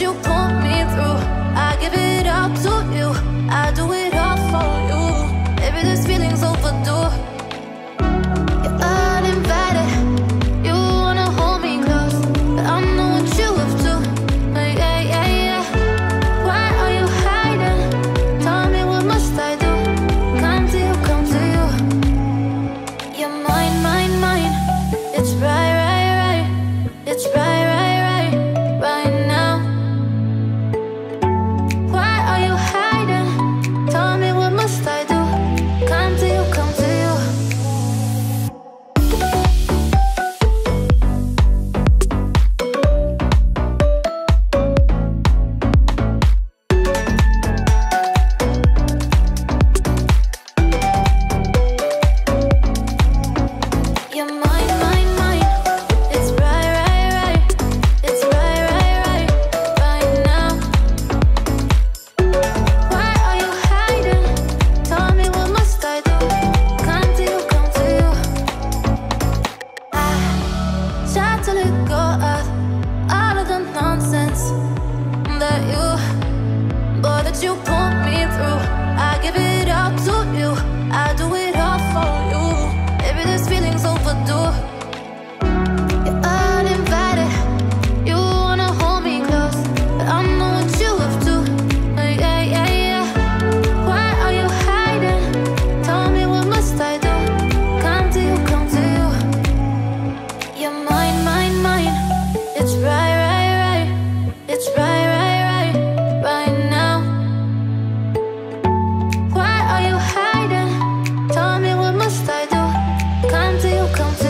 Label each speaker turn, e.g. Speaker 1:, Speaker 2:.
Speaker 1: you put me through. I give it all to you. I do it. Try to let go of all of the nonsense that you, boy, that you put me through. I give it all to you. it's right, right, right, right now. Why are you hiding? Tell me what must I do? Come to you, come to you.